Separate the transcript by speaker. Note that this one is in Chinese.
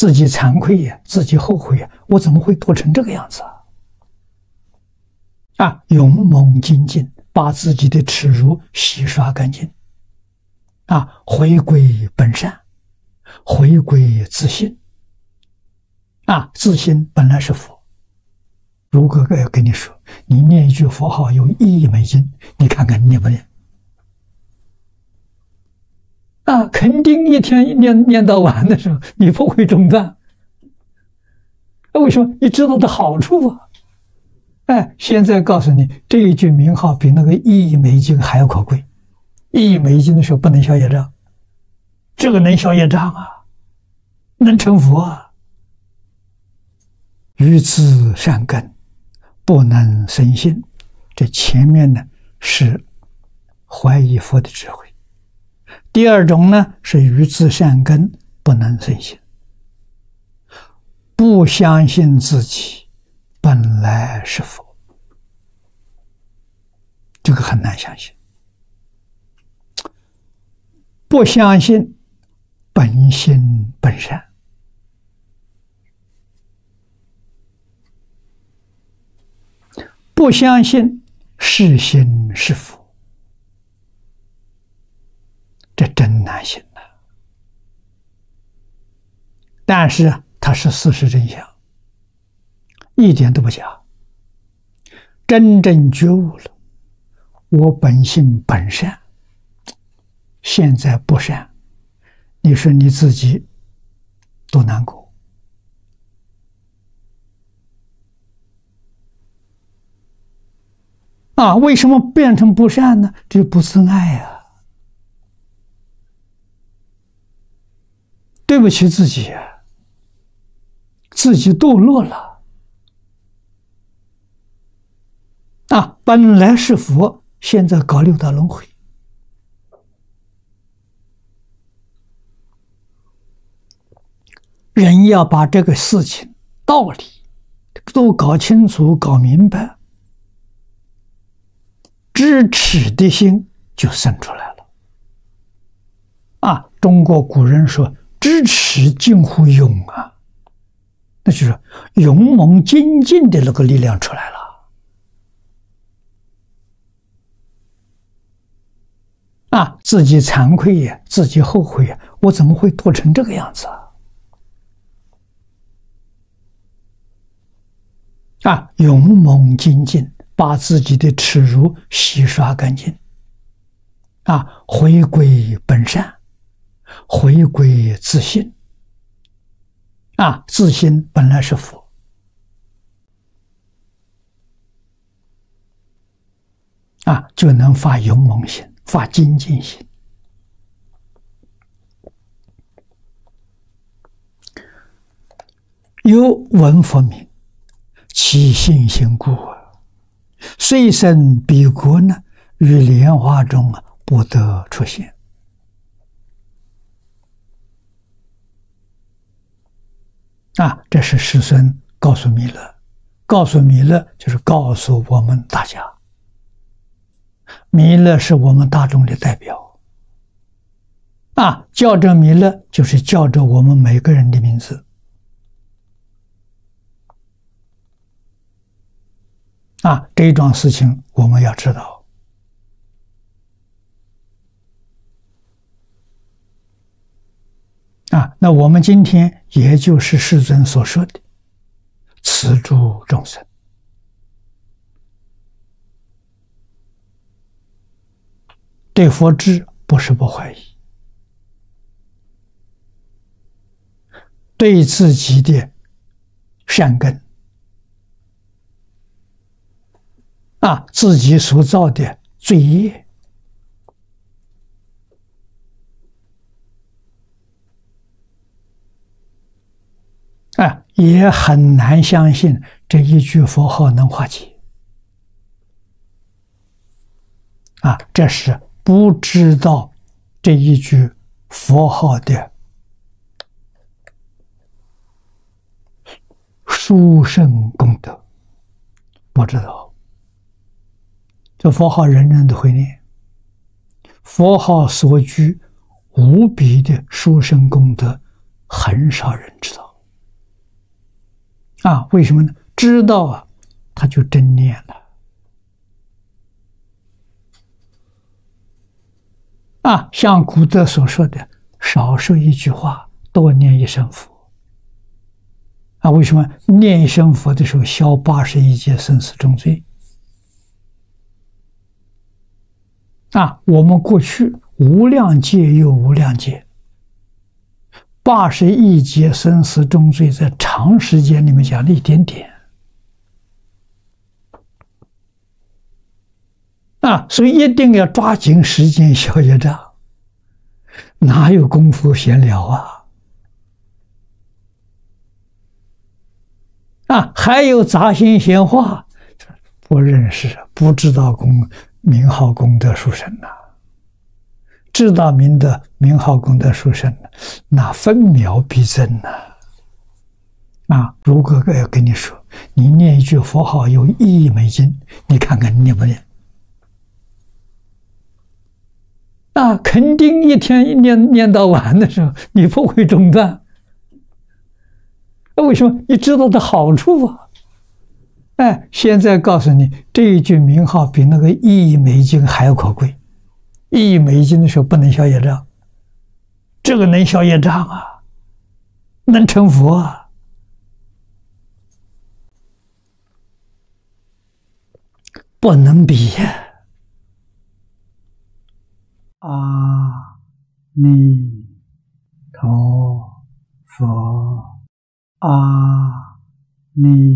Speaker 1: 自己惭愧呀，自己后悔呀，我怎么会堕成这个样子啊？啊，勇猛精进，把自己的耻辱洗刷干净，啊，回归本善，回归自信，啊，自信本来是佛。如果要跟你说，你念一句佛号有一亿美金，你看看念不念？啊，肯定一天念念到晚的时候，你不会中断。那为什么？你知道的好处啊！哎，现在告诉你，这一句名号比那个一亿美金还要可贵。一亿美金的时候不能消业障，这个能消业障啊，能成佛啊。于自善根，不能生信。这前面呢是怀疑佛的智慧。第二种呢是愚自善根不能生信，不相信自己本来是佛，这个很难相信。不相信本心本善，不相信是心是佛。这真难行呐！但是它是事实真相，一点都不假。真正觉悟了，我本性本善，现在不善，你说你自己多难过啊？为什么变成不善呢？这不自爱呀！对不起自己呀，自己堕落了啊！本来是佛，现在搞六道轮回。人要把这个事情道理都搞清楚、搞明白，知耻的心就生出来了。啊，中国古人说。知耻近乎勇啊，就是勇猛精进的那个力量出来了啊！自己惭愧呀，自己后悔呀，我怎么会堕成这个样子啊？啊，勇猛精进，把自己的耻辱洗刷干净，啊，回归本善。回归自信啊！自心本来是佛啊，就能发勇猛心，发精进心。有闻佛名，其信心故啊，虽生彼国呢，于莲花中，不得出现。啊，这是师尊告诉弥勒，告诉弥勒就是告诉我们大家，弥勒是我们大众的代表。啊，叫着弥勒就是叫着我们每个人的名字。啊，这一桩事情我们要知道。啊，那我们今天也就是世尊所说的慈诸众生，对佛知不是不怀疑，对自己的善根啊，自己所造的罪业。啊，也很难相信这一句佛号能化解。啊，这是不知道这一句佛号的殊胜功德，不知道。这佛号人人都会念，佛号所居无比的殊胜功德，很少人知道。啊，为什么呢？知道啊，他就真念了。啊，像古德所说的，少说一句话，多念一声佛。啊，为什么念一声佛的时候消八十一劫生死重罪？啊，我们过去无量劫又无量劫，八十一劫生死重罪，在长时间里面讲了一点点。啊，所以一定要抓紧时间消业障，哪有功夫闲聊啊？啊，还有杂心闲话，不认识，不知道功名号功德殊胜呐。知道名的名号功德殊胜，那分秒必争呐。啊，如果要跟你说，你念一句佛号有一亿美金，你看看念不念？那肯定一天一念念到晚的时候，你不会中断。那为什么？你知道的好处啊！哎，现在告诉你，这一句名号比那个一亿美金还要可贵。一亿美金的时候不能消业障，这个能消业障啊，能成佛啊。不能比呀！阿弥陀佛，阿弥。